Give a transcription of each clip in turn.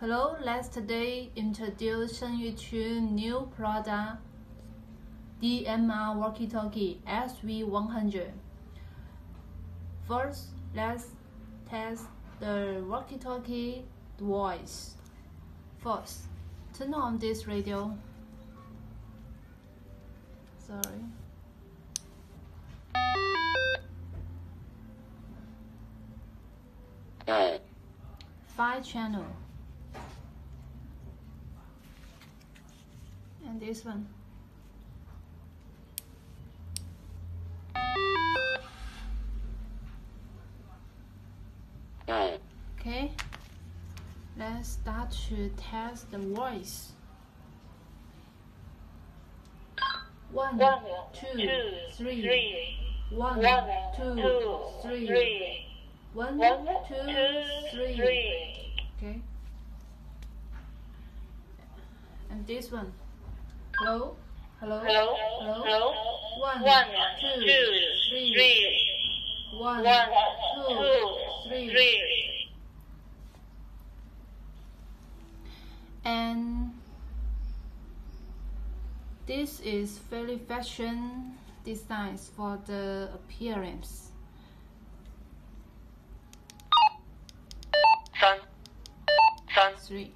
Hello, let's today introduce Sunyuto new product DMR walkie-talkie SV100. First, let's test the walkie-talkie voice. First, turn on this radio. Sorry. Five channel. And this one. Okay, let's start to test the voice. One, two, three. One, two, three. One, two, three. Okay. And this one. Hello? Hello? Hello, Hello? hello. One, One, two, two, three. three. One, One, two, two, three. three. And this is very fashion designs for the appearance.，Three.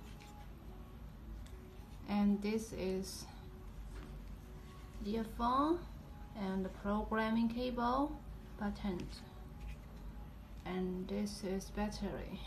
And this is earphone and the programming cable buttons. And this is battery.